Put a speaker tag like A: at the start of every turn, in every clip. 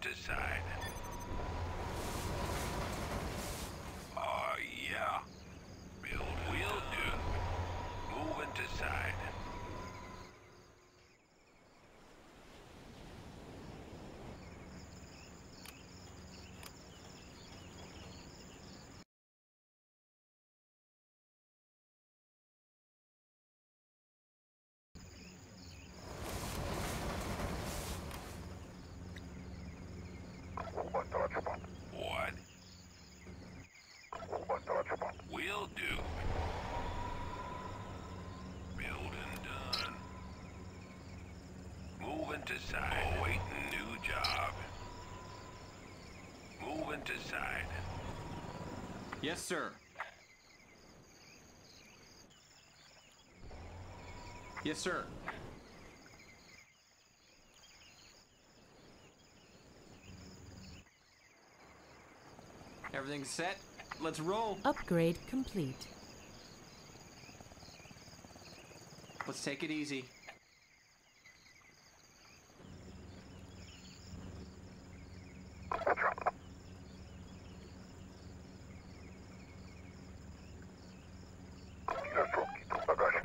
A: Moving to side. Oh, yeah. Build. Will do. Moving to side. What? Will do. Building done. Moving to side. Awaiting new job. Moving to side.
B: Yes, sir. Yes, sir. Everything's set. Let's roll.
C: Upgrade complete.
B: Let's take it easy.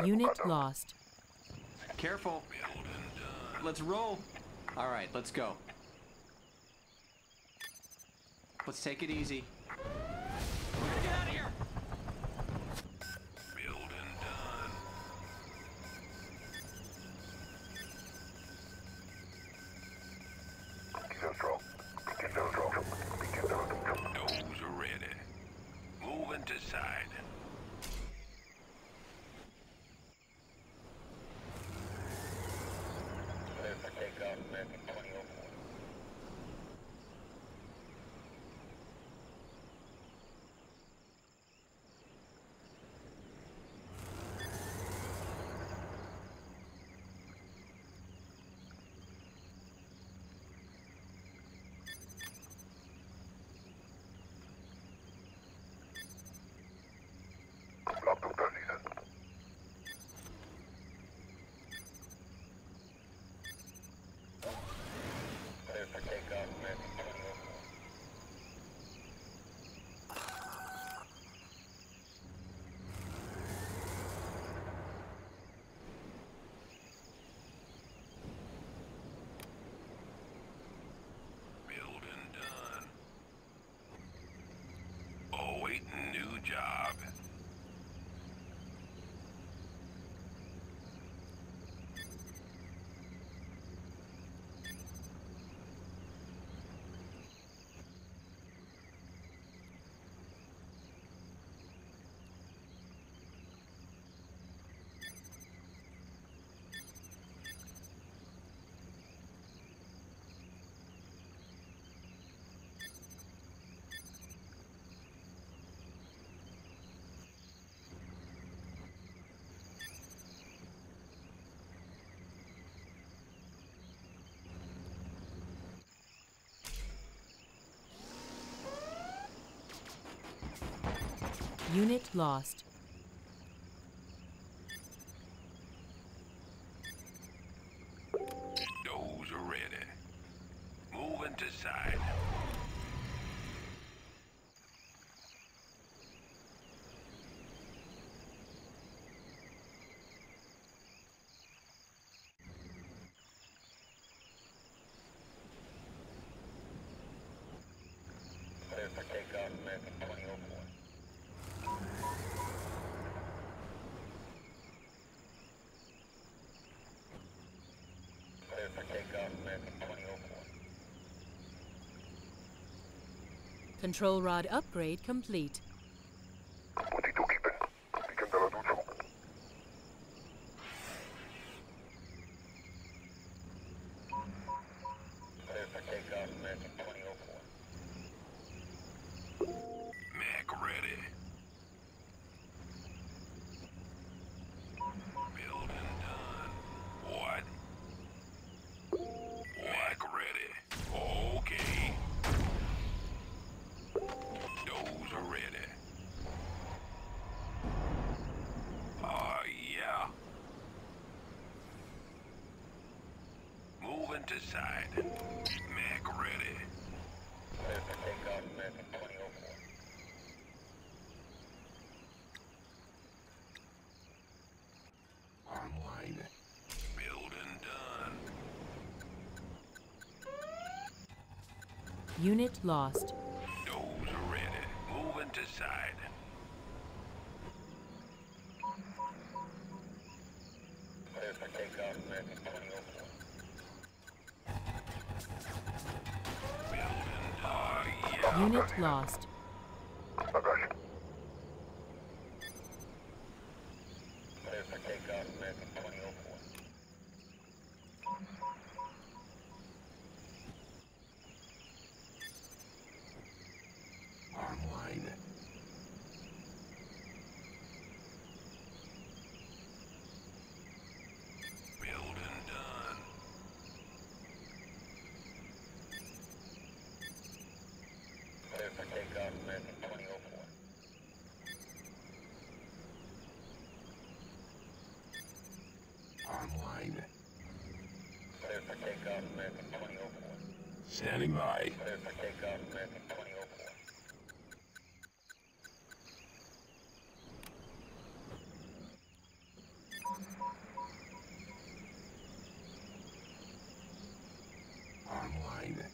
C: Unit lost.
B: Careful. Let's roll. All right, let's go. Let's take it easy.
C: Unit lost.
A: Those are ready. Moving to side.
C: Control rod upgrade complete.
A: Mac ready. Building done. What? Mac ready. Okay. Those are ready. Oh, yeah. Moving to side. Mac ready.
D: Online. Building done.
C: Unit lost.
D: Nose ready. Moving to side. Building done. yeah.
C: Unit lost.
D: Online. Building done. Online. Standing by. Online.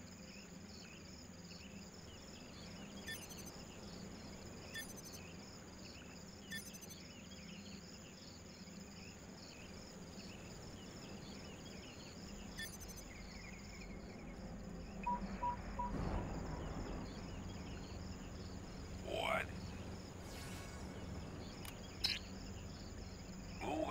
D: What? Moving to side. Those are ready. Moving to side.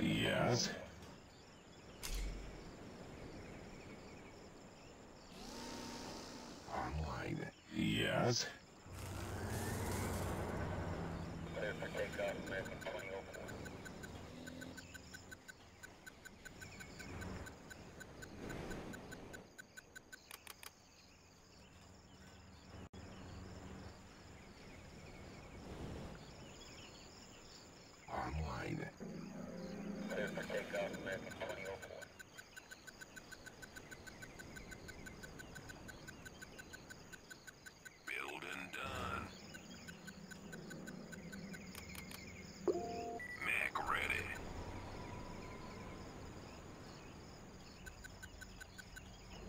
D: Yes. Online. Yes. Online. Building done. Mac ready.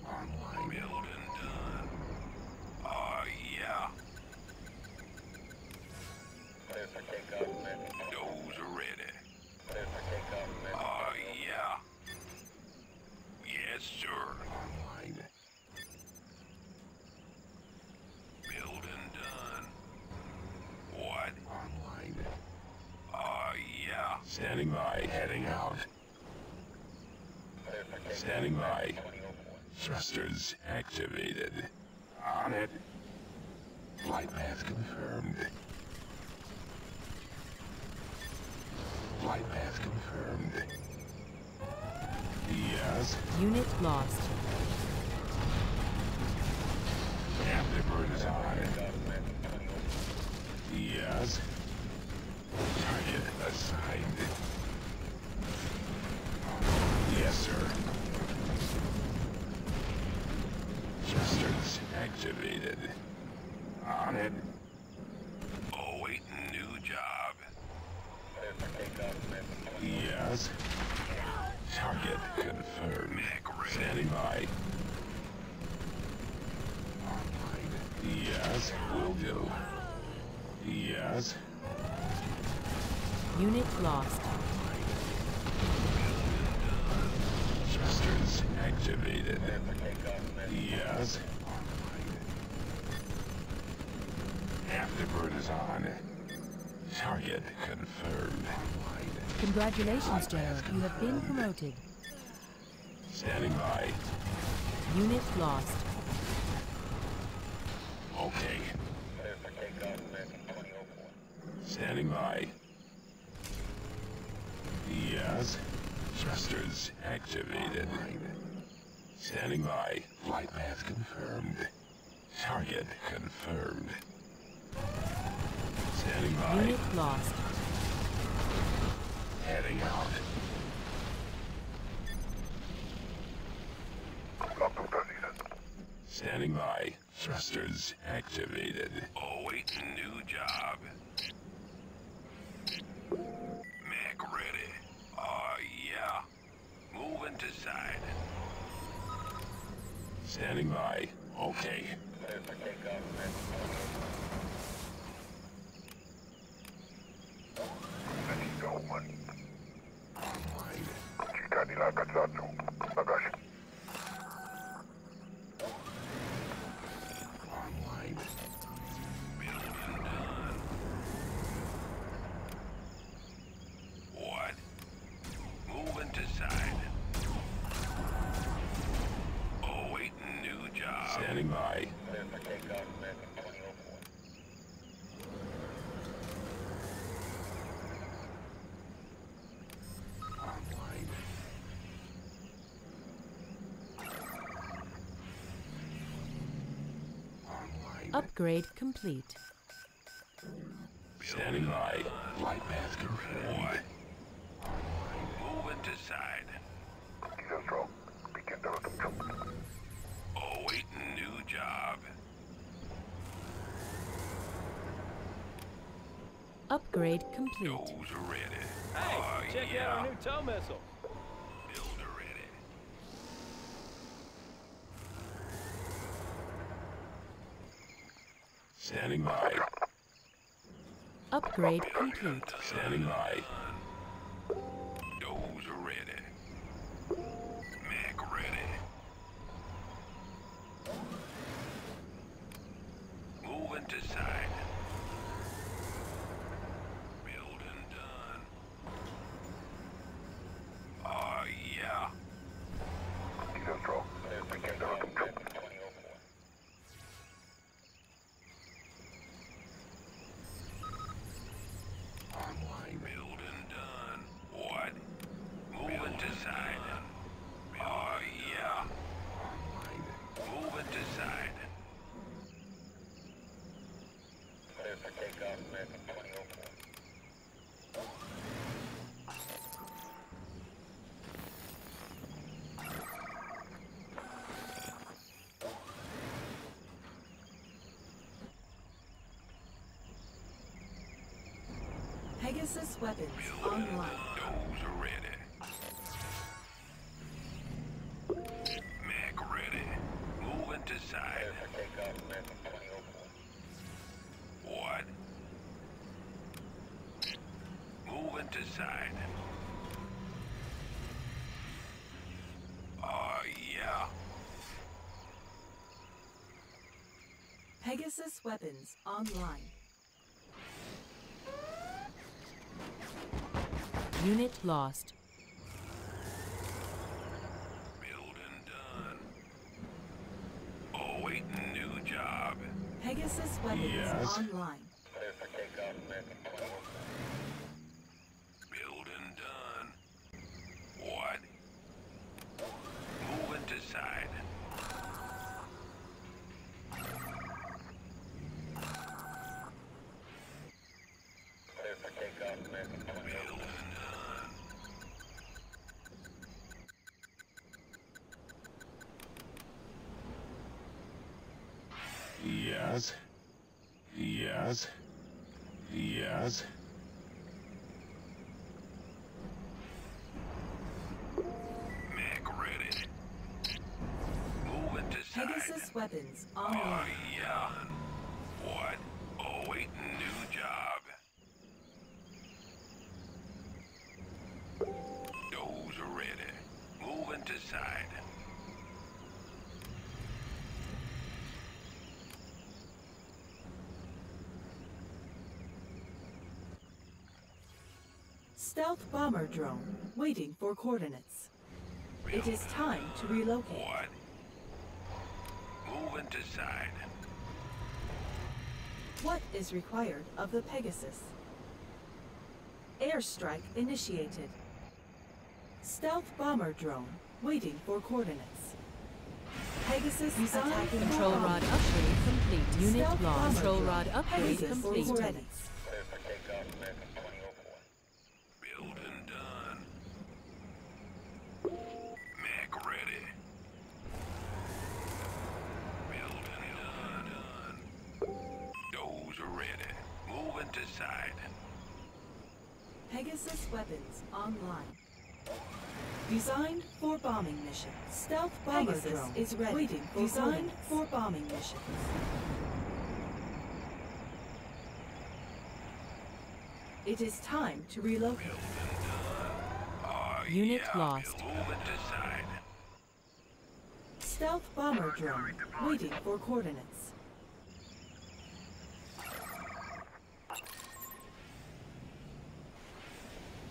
D: Online. Building done. Oh, yeah. Those are ready. Oh, yeah. Yes, sir. Online. Building done. What? Online. Oh, yeah. Standing by. Heading out. Standing by. Thrusters activated. On it. Flight path confirmed. Flight path confirmed. Yes.
C: Unit lost.
D: Afterbird is on. Yes. Target assigned. On it. Awaiting new job. Yes. Target confirmed. Standing by. Online. Yes, will do. Yes.
C: Unit lost.
D: Thrusters activated. Yes. Afterbird is on. Target confirmed.
C: Congratulations, General. You have been promoted.
D: Standing by.
C: Unit lost.
D: Okay. Standing by. Yes. Thrusters activated. Standing by. Flight path confirmed.
A: Target confirmed. Standing by.
C: Unit lost.
A: Heading out. Standing by. Thrusters activated. Awaiting new job. Mac ready. Oh, yeah. Moving to side. Standing by. Okay. Standing by.
C: Upgrade complete.
A: Standing by. Flight path confirmed. Moving to side.
E: Zero. Begin the rhythm.
A: Awaiting new job.
C: Upgrade complete.
A: Those ready.
F: Hey,
A: oh,
F: check
A: yeah.
F: out our new tow missile.
A: Builder ready. Standing by.
C: Upgrade complete.
A: Standing by. Those ready. Mac ready. Moving to side. Building done. Oh, yeah.
E: Zero. Begin the rhythm.
A: Online. Building done. What? Moving to side. Oh, yeah. Online. Moving to side.
G: Pegasus weapons online.
A: Those are ready.
G: Pegasus weapons online.
C: Unit lost.
A: Building done. Oh, Awaiting new job.
G: Pegasus weapons
A: Yes.
G: online.
A: Building done. What? Moving to side. Building done. Yes. Yes. Yes. Mac ready. Moving to side.
G: Pegasus weapons
A: Oh, yeah. What? Oh, Awaiting new job. Those are ready. Moving to side.
G: Stealth bomber drone waiting for coordinates. It is time to relocate.
A: What? Moving to side.
G: What is required of the Pegasus? Airstrike initiated. Stealth bomber drone waiting for coordinates. Pegasus design
C: Attacking control
G: bombing.
C: rod upgrade complete. Unit
G: Stealth
C: lost. Control
G: drone.
C: rod upgrade
G: Pegasus
C: complete.
G: coordinates.
A: Build and done. Mech ready. Build and done. Those are ready. Moving to side.
G: Pegasus weapons online. Designed for bombing missions. Stealth bomber
F: Pegasus
G: drone
F: is ready
G: Waiting
F: for
G: Designed
F: coordinates.
G: for bombing missions. It is time to relocate.
A: Oh,
C: Unit
A: yeah.
C: lost.
A: Moving to side.
G: Stealth bomber drone waiting for coordinates.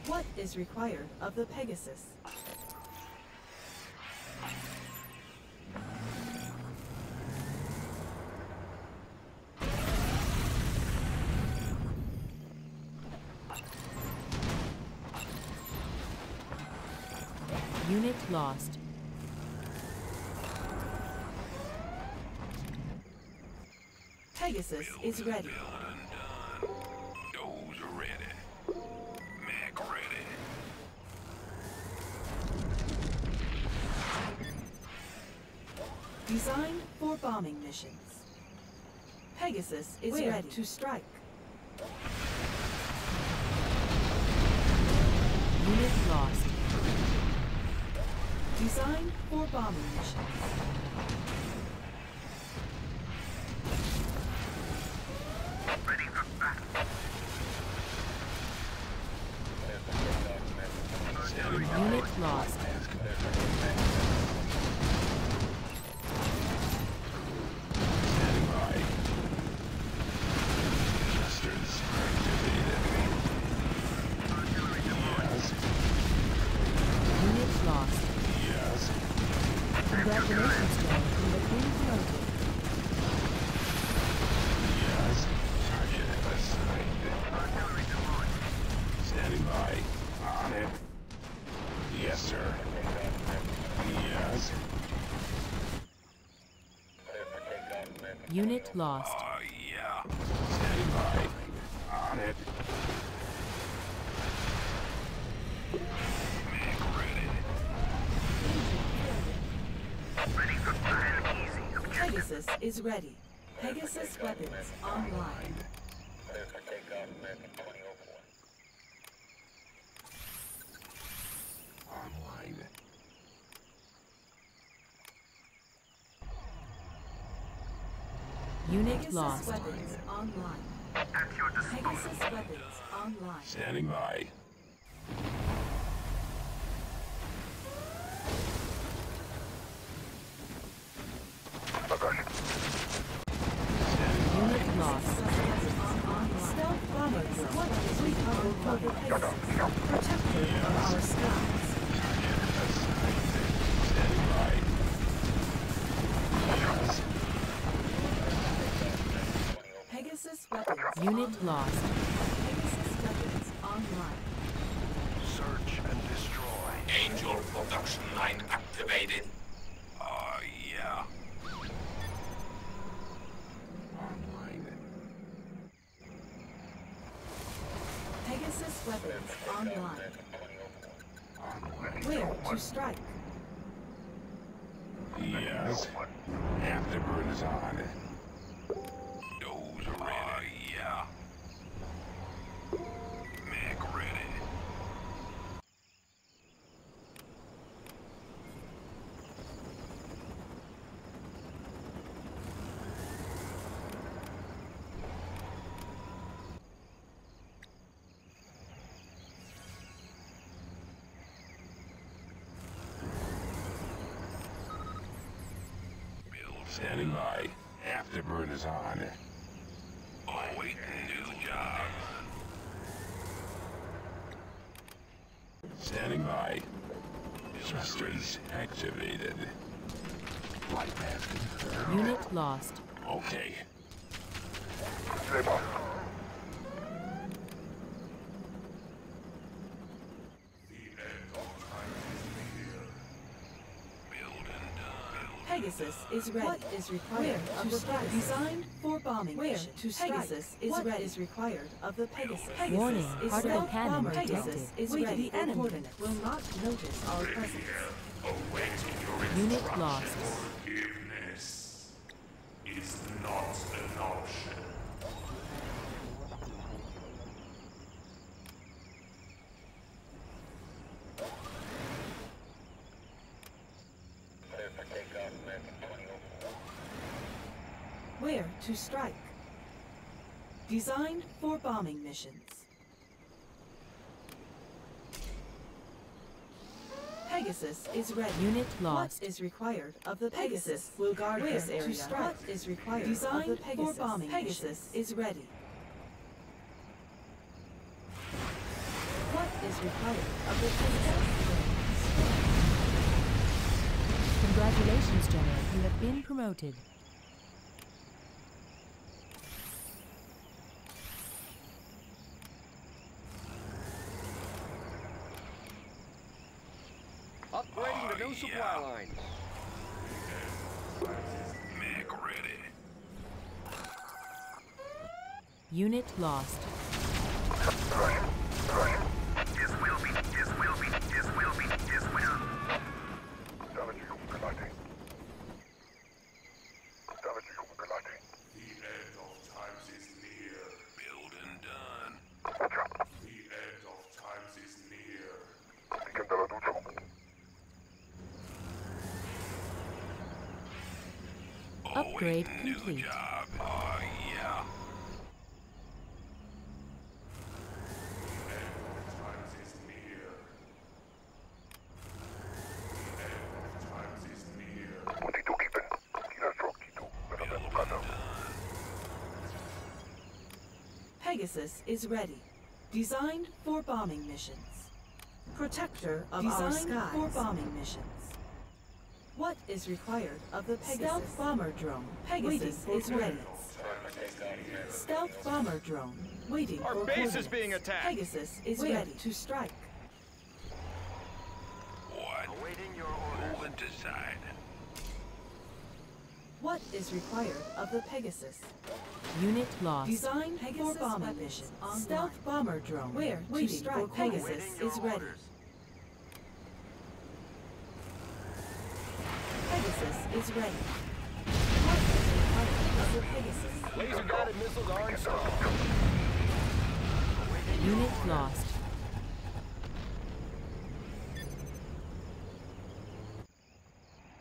G: What is required of the Pegasus?
C: Unit lost.
G: Pegasus is ready. Designed for bombing missions. Pegasus is
F: Where
G: ready to strike.
C: Unit lost.
G: Designed for bombing missions.
C: Unit lost. Unit lost.
A: Oh, yeah. Standing. On it.
G: Pegasus is ready. Pegasus weapons online.
A: Online.
C: Unit
G: Pegasus
C: lost.
G: weapons online. Pegasus weapons online.
A: Standing by.
C: Unit lost.
G: Pegasus weapons online.
A: Search and destroy.
H: Angel production line activated.
A: Oh, yeah. Online.
G: Pegasus weapons online.
A: Online.
G: Where to strike?
A: Yes. Afterburn is on. Those are ready. Oh, yeah. Mech ready. Build standing by. Afterburn is on. Awaiting new job. Standing by. Thrusters activated. Light mask confirmed.
C: Unit lost.
A: Okay. Build and done.
G: Pegasus is ready. What is required of the Pegasus? Designed for bombing Where mission. to strike? Pegasus is what ready. is required of the Pegasus? Pegasus
C: Warning,
G: is
C: particle
G: stealth
C: cannon
G: bomber. Pegasus is
C: Wait,
G: ready.
C: the
G: The
C: enemy.
G: coordinates will not notice our presence.
H: Awaiting your
C: Unit lost.
H: Forgiveness is
G: Where to strike? Designed for bombing missions. Pegasus is ready.
C: Unit lost.
G: What is required of the Pegasus? will guard Where this area. To strike? What is required Designed of the Pegasus? for bombing Pegasus is ready. What is required of the Pegasus?
C: Congratulations, General. You have been promoted.
F: Upgrading to new supply line.
A: Mac ready.
C: Unit lost.
E: This will be, this will be, this will be, this will. Tavicii Galati. Tavicii Galati.
H: The end of times is near.
A: Building done.
E: Watch out.
H: The end of times is near.
E: Beacon de la Ducho.
C: Upgrade
A: Awaiting new
C: complete.
A: job. Oh, yeah.
H: Times is near. The end of times is near.
E: Multitud kipen. Kila stroke Tito. Pero Bukata.
G: Pegasus is ready. Designed for bombing missions. Protector of Designed our skies. for bombing missions. What is required of the Pegasus? Stealth bomber drone. Pegasus is ready. Stealth bomber drone. Waiting
F: Our
G: for
F: base is being attacked.
G: Pegasus is ready to strike.
A: What?
F: Awaiting your orders.
A: Moving to side.
G: What is required of the Pegasus?
C: Unit lost.
G: Designed for bombing missions. Stealth bomber drone. Where to strike? Pegasus is ready. Pegasus is ready. What is required of the Pegasus?
F: Laser guided missiles are installed.
C: Unit lost.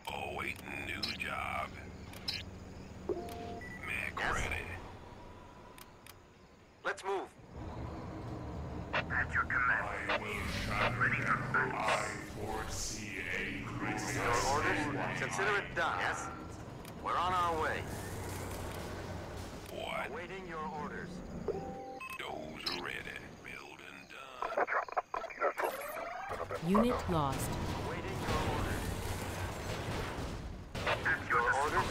A: Awaiting new job. Mac ready.
F: Let's move.
E: At your command.
H: I will shatter. I foresee a great
F: Your orders? Consider it done. Yes? We're on our way.
A: What?
F: Awaiting your orders.
A: Those ready. Building done.
E: Watch out. Kila stroke Tito. Pero
C: Unit lost.
F: Your orders.
E: At
F: Your orders?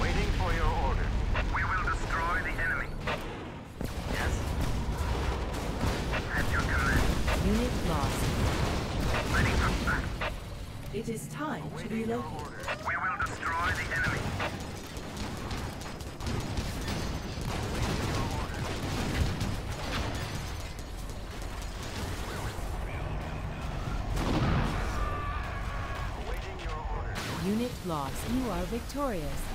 F: Waiting for your orders.
E: We will destroy the enemy.
F: Yes?
E: At your command.
C: Unit lost.
E: Ready for battle.
G: It is time to relocate.
C: You are victorious.